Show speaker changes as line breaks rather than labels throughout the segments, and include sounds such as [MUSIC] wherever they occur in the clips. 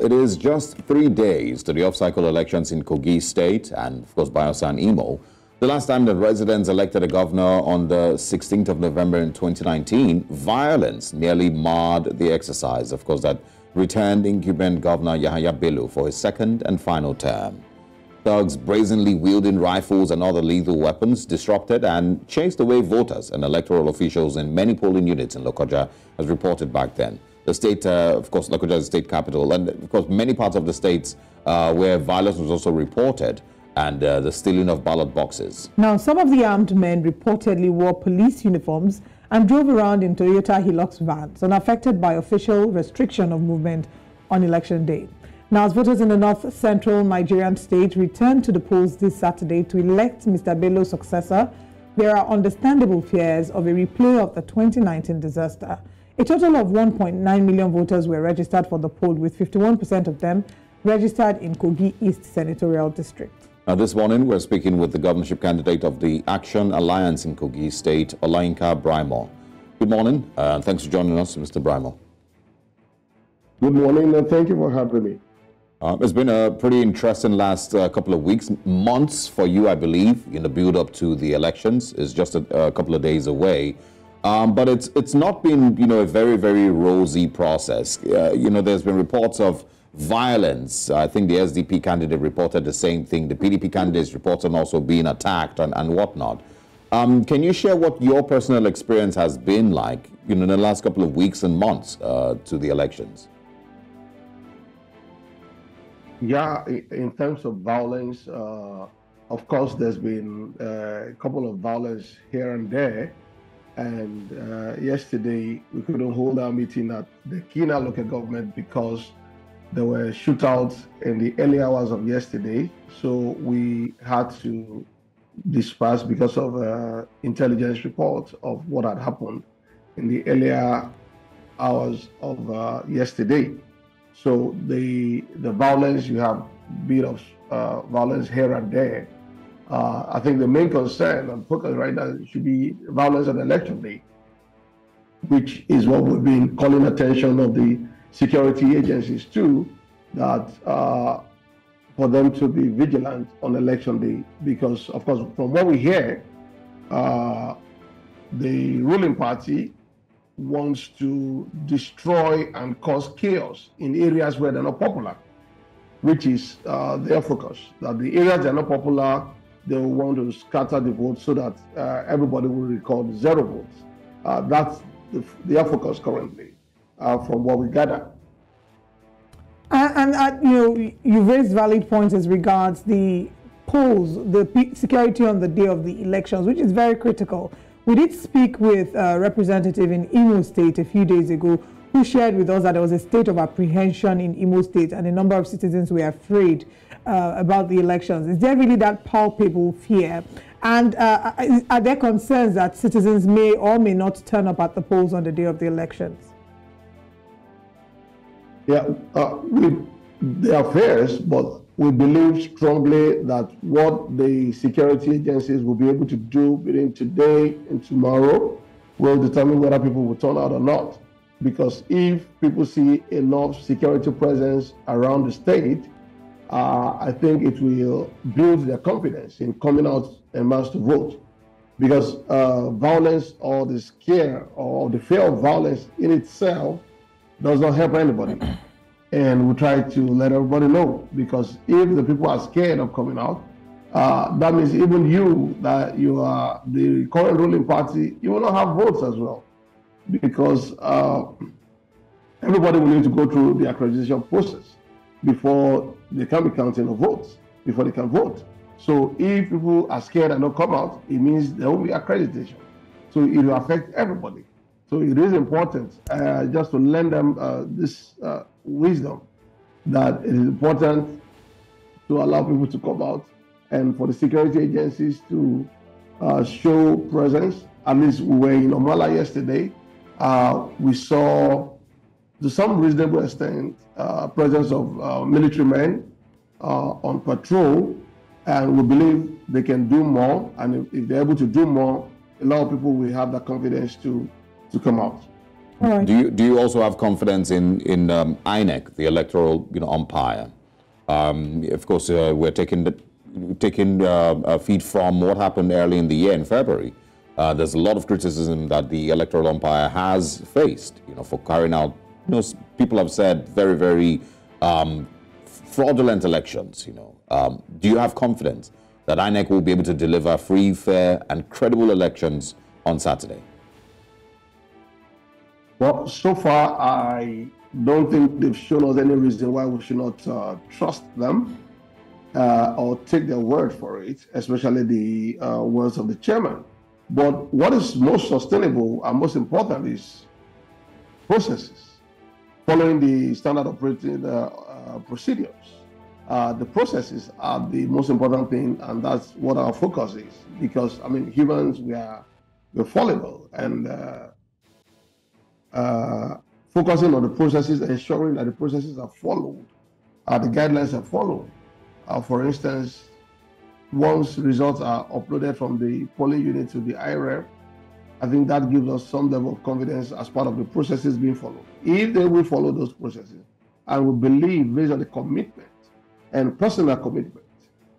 It is just three days to the off-cycle elections in Kogi State and, of course, Bayelsa and Imo. The last time that residents elected a governor on the 16th of November in 2019, violence nearly marred the exercise. Of course, that returned incumbent Governor Yahaya Bello for his second and final term. Thugs brazenly wielding rifles and other lethal weapons disrupted and chased away voters and electoral officials in many polling units in Lokoja, as reported back then. The state, uh, of course, Lokoja is the state capital, and of course, many parts of the states uh, where violence was also reported and uh, the stealing of ballot boxes.
Now, some of the armed men reportedly wore police uniforms and drove around in Toyota Hilux vans, unaffected by official restriction of movement on election day. Now, as voters in the north central Nigerian state return to the polls this Saturday to elect Mr. Bello's successor, there are understandable fears of a replay of the 2019 disaster. A total of 1.9 million voters were registered for the poll, with 51% of them registered in Kogi East Senatorial District.
Now, this morning, we're speaking with the governorship candidate of the Action Alliance in Kogi State, Olayinka Braimoh. Good morning, uh, and thanks for joining us, Mr. Braimoh.
Good morning, and thank you for having me.
Uh, it's been a pretty interesting last uh, couple of weeks, months for you, I believe, in the build up to the elections. It's just a, a couple of days away. Um, but it's it's not been you know a very very rosy process. Uh, you know, there's been reports of violence. I think the SDP candidate reported the same thing. The PDP candidates reported also being attacked and, and whatnot. Um, can you share what your personal experience has been like, you know, in the last couple of weeks and months uh, to the elections?
Yeah, in terms of violence, uh, of course, there's been uh, a couple of violence here and there. And uh, yesterday, we couldn't hold our meeting at the Kina local government because there were shootouts in the early hours of yesterday. So we had to disperse because of uh, intelligence reports of what had happened in the earlier hours of uh, yesterday. So the the violence you have bit of uh, violence here and there. Uh, I think the main concern and focus right now should be violence on election day, which is what we've been calling attention of the security agencies to, that uh, for them to be vigilant on election day, because of course, from what we hear, uh, the ruling party wants to destroy and cause chaos in areas where they're not popular, which is uh, their focus. That the areas they're not popular, they want to scatter the votes so that uh, everybody will record zero votes. Uh, that's the, their focus currently, uh, from what we gather.
And, and uh, you know, you raised valid points as regards the polls, the security on the day of the elections, which is very critical. We did speak with a representative in Imo State a few days ago who shared with us that there was a state of apprehension in Imo State and a number of citizens were afraid uh, about the elections. Is there really that palpable fear? And uh, are there concerns that citizens may or may not turn up at the polls on the day of the elections?
Yeah, uh, we, there are fears, but we believe strongly that what the security agencies will be able to do between today and tomorrow will determine whether people will turn out or not. Because if people see enough security presence around the state, uh, I think it will build their confidence in coming out and masse to vote. Because uh, violence or the scare or the fear of violence in itself does not help anybody. And we try to let everybody know because if the people are scared of coming out, uh, that means even you, that you are the current ruling party, you will not have votes as well because uh, everybody will need to go through the accreditation process before they can be counting of votes, before they can vote. So if people are scared and don't come out, it means there won't be accreditation. So it will affect everybody. So it is important uh, just to lend them uh, this uh, wisdom that it is important to allow people to come out and for the security agencies to uh, show presence. At least we were in Omala yesterday. Uh, we saw, to some reasonable extent, uh, presence of military men on patrol, and we believe they can do more. And if, if they're able to do more, a lot of people will have that confidence to to come out.
Right. Do you do you also have confidence in in um, INEC, the electoral you know umpire? Um, of course, uh, we're taking the, taking uh, feed from what happened early in the year in February. Uh, there's a lot of criticism that the electoral umpire has faced, you know, for carrying out. You know, people have said very very um, fraudulent elections. You know, um, do you have confidence that INEC will be able to deliver free, fair, and credible elections on Saturday?
Well, so far, I don't think they've shown us any reason why we should not uh, trust them uh, or take their word for it, especially the uh, words of the chairman. But what is most sustainable and most important is processes, following the standard operating uh, uh, procedures. Uh, the processes are the most important thing, and that's what our focus is. Because I mean, humans we are we're fallible, and uh, focusing on the processes, ensuring that the processes are followed, uh, the guidelines are followed. Uh, for instance, once results are uploaded from the polling unit to the IReV, I think that gives us some level of confidence as part of the processes being followed. If they will follow those processes, and we believe based on the commitment and personal commitment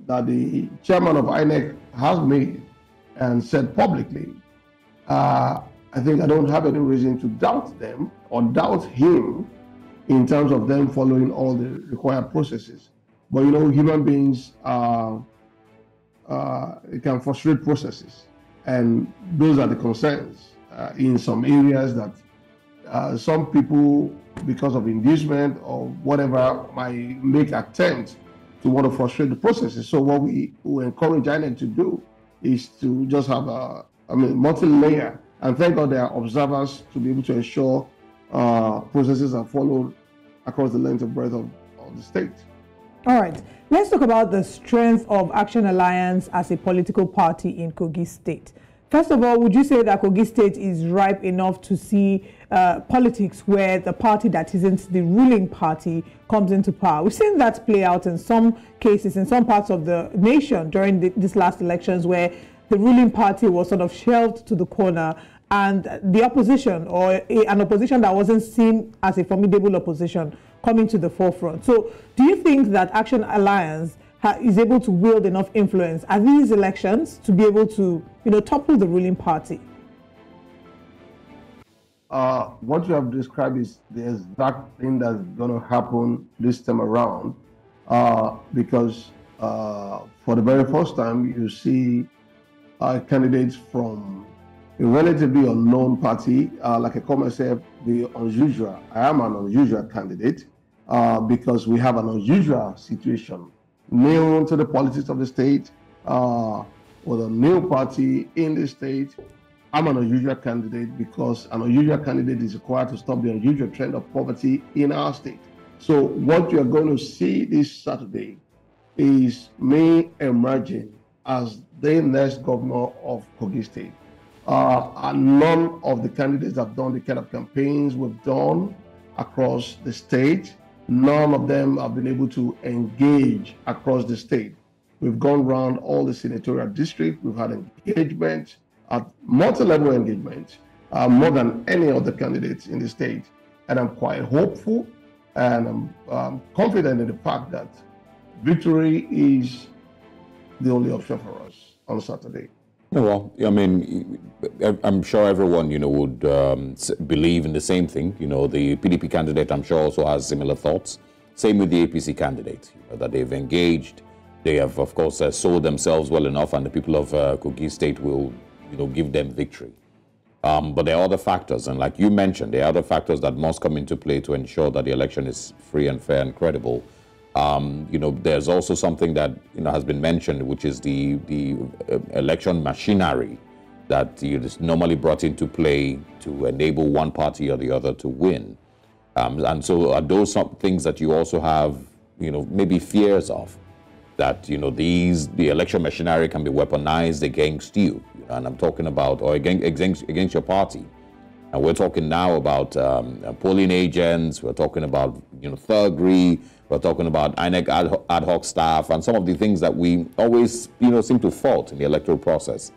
that the chairman of INEC has made and said publicly, uh, I think I don't have any reason to doubt them or doubt him in terms of them following all the required processes. But you know, human beings are, uh, can frustrate processes, and those are the concerns uh, in some areas that uh, some people, because of inducement or whatever, might make attempts to want to frustrate the processes. So what we, we encourage INEC to do is to just have a, I mean, multi-layer and thank God there are observers to be able to ensure uh, processes are followed across the length and breadth of, of the state.
All right, let's talk about the strength of Action Alliance as a political party in Kogi State. First of all, would you say that Kogi State is ripe enough to see uh, politics where the party that isn't the ruling party comes into power? We've seen that play out in some cases in some parts of the nation during the, these last elections where the ruling party was sort of shelved to the corner and the opposition or a, an opposition that wasn't seen as a formidable opposition coming to the forefront. So do you think that Action Alliance is able to wield enough influence at these elections to be able to, you know, topple the ruling party?
Uh, what you have described is the exact thing that's going to happen this time around, uh, because uh, for the very first time you see uh, candidates from a relatively unknown party, uh, like I call myself the unusual. I am an unusual candidate uh, because we have an unusual situation. New to the politics of the state, uh, a new party in the state. I'm an unusual candidate because an unusual candidate is required to stop the unusual trend of poverty in our state. So, what you're going to see this Saturday is me emerging as the next governor of Kogi State. Uh, none of the candidates have done the kind of campaigns we've done across the state. None of them have been able to engage across the state. We've gone around all the senatorial districts. We've had engagement at multi-level engagement, uh, more than any other candidates in the state. And I'm quite hopeful and I'm um, confident in the fact that victory is the only option for us on Saturday.
Well, I mean, I'm sure everyone, you know, would um, believe in the same thing. You know, the PDP candidate, I'm sure, also has similar thoughts. Same with the APC candidate, you know, that they've engaged. They have, of course, uh, sold themselves well enough, and the people of uh, Kogi State will, you know, give them victory. Um, but there are other factors, and like you mentioned, there are other factors that must come into play to ensure that the election is free and fair and credible. Um, you know, there's also something that you know has been mentioned, which is the the uh, election machinery that you is normally brought into play to enable one party or the other to win. Um, and so, are those some things that you also have, you know, maybe fears of that you know these the election machinery can be weaponized against you, and I'm talking about or against against, against your party. And we're talking now about um, polling agents. We're talking about you know thuggery. We're talking about INEC ad, ad hoc staff and some of the things that we always you know seem to fault in the electoral process.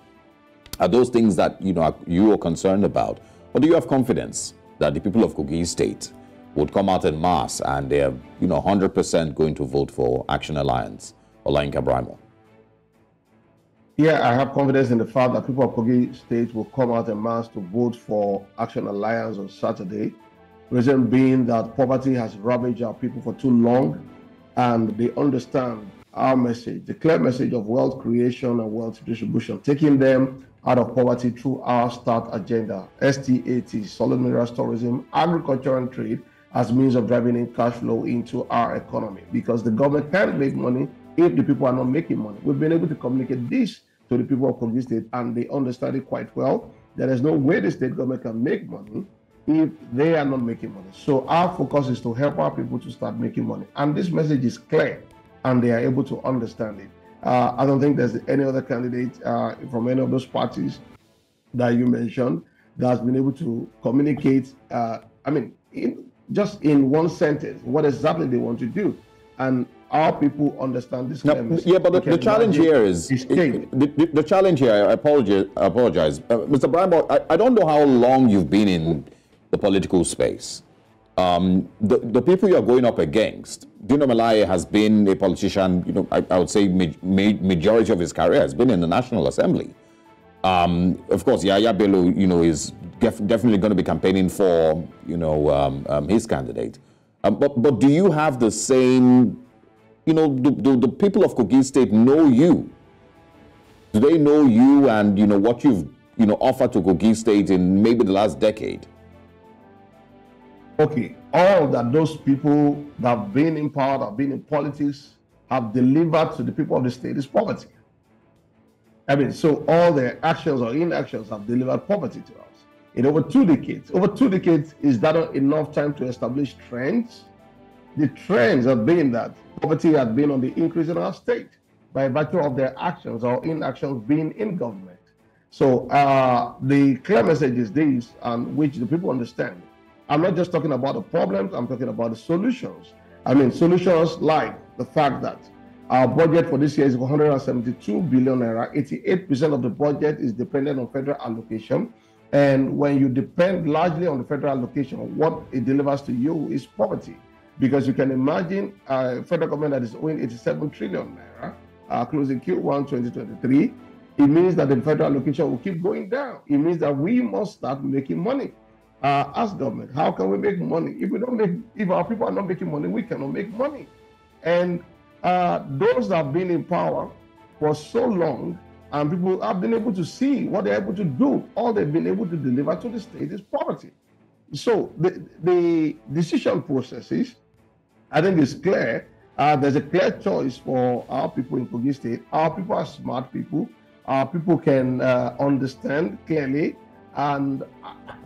Are those things that you know you are concerned about, or do you have confidence that the people of Kogi State would come out in mass and they're, you know, 100% going to vote for Action Alliance? Olayinka Braimoh.
Yeah, I have confidence in the fact that people of Kogi State will come out in mass to vote for Action Alliance on Saturday. Reason being that poverty has ravaged our people for too long and they understand our message, the clear message of wealth creation and wealth distribution, taking them out of poverty through our START agenda, STAT, solid minerals tourism, agriculture and trade, as means of driving in cash flow into our economy. Because the government can't make money if the people are not making money. We've been able to communicate this to the people of Kogi State, and they understand it quite well. There is no way the state government can make money if they are not making money. So our focus is to help our people to start making money. And this message is clear, and they are able to understand it. Uh, I don't think there's any other candidate uh, from any of those parties that you mentioned that has been able to communicate. Uh, I mean, in, just in one sentence, what exactly they want to do, and our people understand this.
No, yeah, but the, the challenge here is the, the, the, challenge here. I apologize. I apologize, uh, Mr. Braimoh. I, I don't know how long you've been in the political space. Um, the, the people you're going up against, Dino Melaye has been a politician, you know, I, I would say ma ma majority of his career has been in the National Assembly. Um, of course, Yahaya Bello, you know, is def definitely going to be campaigning for, you know, um, um, his candidate. Um, but, but do you have the same, you know, do, do the people of Kogi State know you? Do they know you and, you know, what you've, you know, offered to Kogi State in maybe the last decade?
Okay, all that those people that have been in power, that have been in politics, have delivered to the people of the state is poverty. I mean, so all their actions or inactions have delivered poverty to us in over two decades. Over two decades, is that enough time to establish trends? The trends have been that poverty has been on the increase in our state by virtue of their actions or inactions being in government. So uh, the clear message is this, and which the people understand I'm not just talking about the problems, I'm talking about the solutions. I mean, solutions like the fact that our budget for this year is 172 billion naira. 88% of the budget is dependent on federal allocation. And when you depend largely on the federal allocation, what it delivers to you is poverty. Because you can imagine a federal government that is owing 87 trillion naira, uh, closing Q1 2023. It means that the federal allocation will keep going down. It means that we must start making money uh, as government, how can we make money? If we don't make, if our people are not making money, we cannot make money. And uh, those that have been in power for so long, and people have been able to see what they're able to do, all they've been able to deliver to the state is poverty. So the, the decision processes, I think is clear. Uh, there's a clear choice for our people in Kogi State. Our people are smart people. Our people can uh, understand clearly and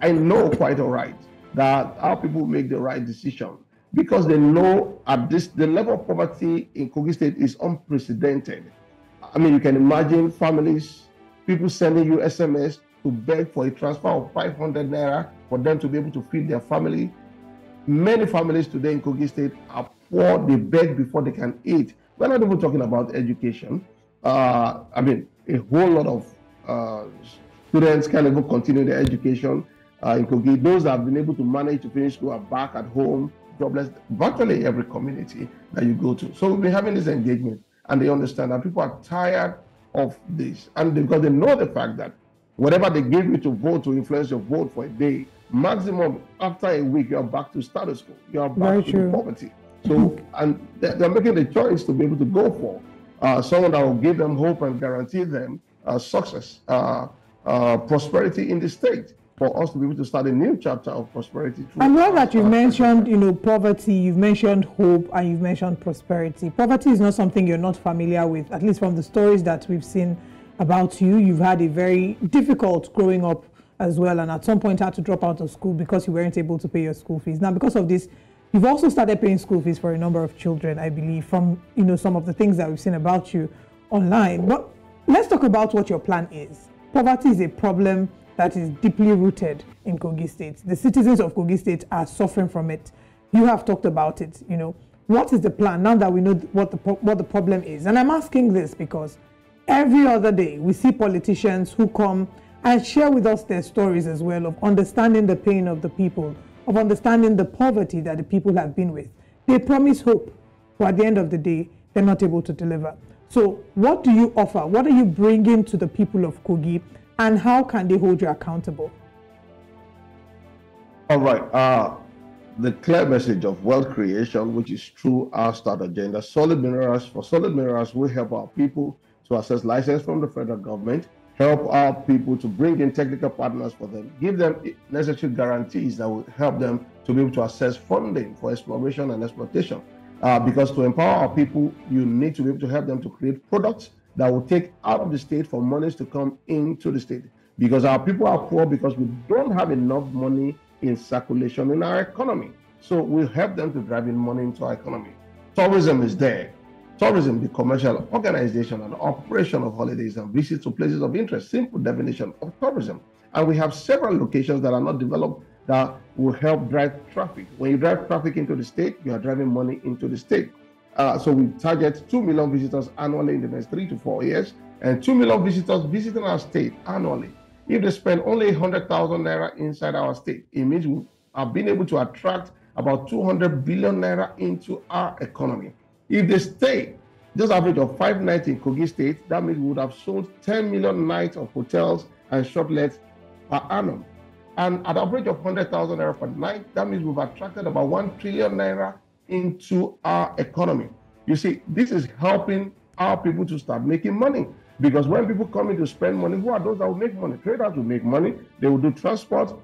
I know quite all right that our people make the right decision because they know at this the level of poverty in Kogi State is unprecedented. I mean, you can imagine families, people sending you SMS to beg for a transfer of 500 naira for them to be able to feed their family. Many families today in Kogi State are poor, they beg before they can eat. We're not even talking about education. Uh, I mean, a whole lot of uh, students can even continue their education uh, in Kogi. Those that have been able to manage to finish school are back at home, jobless, virtually every community that you go to. So we've been having this engagement and they understand that people are tired of this. And because they know the fact that whatever they give you to vote to influence your vote for a day, maximum after a week, you're back to status quo. You're back Very to true. poverty. So, and they're making the choice to be able to go for uh, someone that will give them hope and guarantee them uh, success. Uh, uh, prosperity in the state for us to be able to start a new chapter of prosperity.
I'm glad that you've mentioned, you know, poverty, you've mentioned hope, and you've mentioned prosperity. Poverty is not something you're not familiar with, at least from the stories that we've seen about you. You've had a very difficult growing up as well, and at some point had to drop out of school because you weren't able to pay your school fees. Now, because of this, you've also started paying school fees for a number of children, I believe, from, you know, some of the things that we've seen about you online. But let's talk about what your plan is Poverty is a problem that is deeply rooted in Kogi State. The citizens of Kogi State are suffering from it. You have talked about it, you know. What is the plan now that we know what the, what the problem is? And I'm asking this because every other day we see politicians who come and share with us their stories as well of understanding the pain of the people, of understanding the poverty that the people have been with. They promise hope, but at the end of the day, they're not able to deliver. So, what do you offer? What are you bringing to the people of Kogi, and how can they hold you accountable?
All right. Uh, the clear message of wealth creation, which is through our start agenda, solid minerals. For solid minerals, we help our people to access license from the federal government, help our people to bring in technical partners for them, give them necessary guarantees that will help them to be able to access funding for exploration and exploitation. Uh, because to empower our people, you need to be able to help them to create products that will take out of the state for monies to come into the state. Because our people are poor because we don't have enough money in circulation in our economy. So we help them to drive in money into our economy. Tourism is there. Tourism, the commercial organization and operation of holidays and visits to places of interest, simple definition of tourism. And we have several locations that are not developed that will help drive traffic. When you drive traffic into the state, you are driving money into the state. Uh, so we target 2 million visitors annually in the next three to four years, and 2 million visitors visiting our state annually. If they spend only 100,000 naira inside our state, it means we have been able to attract about 200 billion naira into our economy. If they stay just average of five nights in Kogi State, that means we would have sold 10 million nights of hotels and shortlets per annum. And at average of 100,000 naira per night, that means we've attracted about 1 trillion naira into our economy. You see, this is helping our people to start making money. Because when people come in to spend money, who are those that will make money? Traders will make money. They will do transport.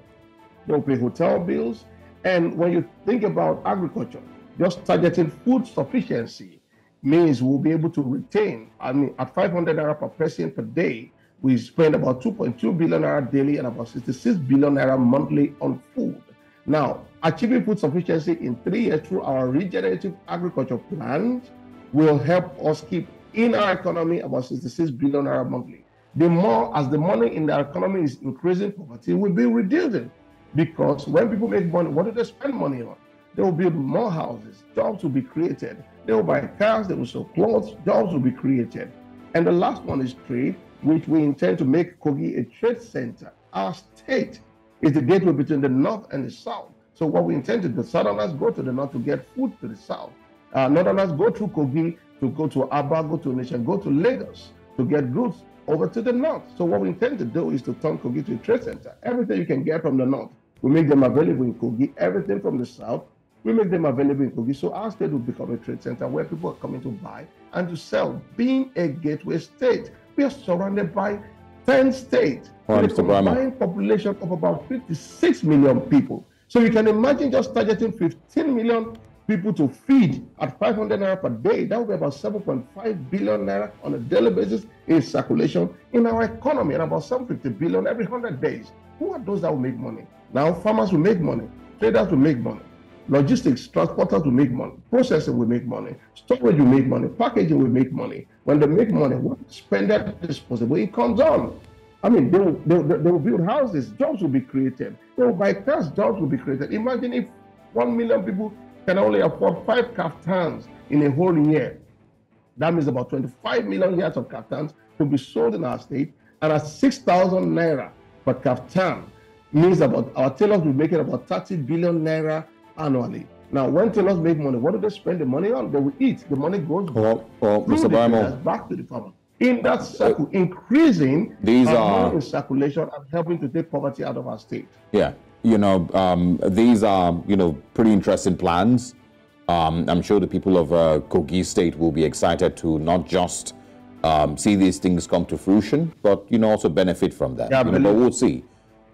They'll pay hotel bills. And when you think about agriculture, just targeting food sufficiency means we'll be able to retain, I mean, at 500 naira per person per day, we spend about 2.2 billion naira daily and about 66 billion naira monthly on food. Now, achieving food sufficiency in three years through our regenerative agriculture plans will help us keep in our economy about 66 billion naira monthly. The more as the money in the economy is increasing, poverty will be reducing. Because when people make money, what do they spend money on? They will build more houses, jobs will be created. They will buy cars, they will sell clothes, jobs will be created. And the last one is trade, which we intend to make Kogi a trade center. Our state is the gateway between the north and the south. So what we intend to do, the southerners go to the north to get food to the south. Uh, northerners go through Kogi to go to Aba, go to Nation, go to Lagos to get goods over to the north. So what we intend to do is to turn Kogi to a trade center. Everything you can get from the north, we make them available in Kogi. Everything from the south, we make them available in Kogi. So our state will become a trade center where people are coming to buy and to sell. Being a gateway state, we are surrounded by 10 states with a combined population of about 56 million people. So you can imagine just targeting 15 million people to feed at 500 naira per day, that would be about 7.5 billion naira on a daily basis in circulation in our economy, and about 750 billion every 100 days. Who are those that will make money? Now, farmers will make money, traders will make money, logistics, transporters will make money, processing will make money, storage will make money, packaging will make money. When they make money, what spend that disposable it comes on. I mean, they will, they, will, they will build houses, jobs will be created. They will buy cars, jobs will be created. Imagine if 1 million people can only afford five kaftans in a whole year. That means about 25 million yards of kaftans to be sold in our state, and at 6,000 naira per kaftan means about our tailors will make it about 30 billion naira annually. Now, when tailors make money, what do they spend the money on? They will eat. The money goes
well, well, Mr.
Braimoh, back to the farmer. In that circle, increasing
these are
in circulation and helping to take poverty out of our state.
Yeah you know, um, these are, you know, pretty interesting plans. Um, I'm sure the people of uh, Kogi State will be excited to not just um, see these things come to fruition, but, you know, also benefit from that.
Yeah,
you know, but we'll see.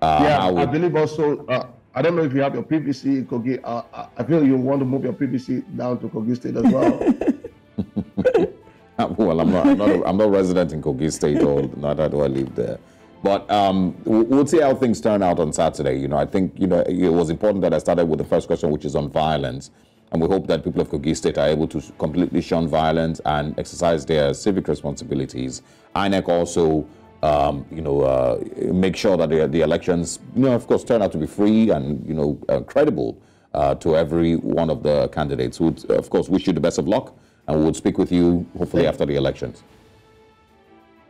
Uh, yeah, I believe also, uh, I don't know if you have your PVC in Kogi. Uh, I feel you want to move your PVC down to Kogi State as well. [LAUGHS]
well, I'm not, I'm not, a, I'm not resident in Kogi State, or [LAUGHS] neither do I live there. But um, we'll see how things turn out on Saturday. You know, I think you know it was important that I started with the first question, which is on violence, and we hope that people of Kogi State are able to completely shun violence and exercise their civic responsibilities. INEC also, um, you know, uh, make sure that the, the, elections, you know, of course, turn out to be free and you know uh, credible uh, to every one of the candidates. We would, of course, wish you the best of luck, and we will speak with you hopefully after the elections.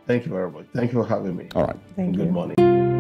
Thank you very much. Thank you for having me.
All right.
Thank
Good
you.
morning.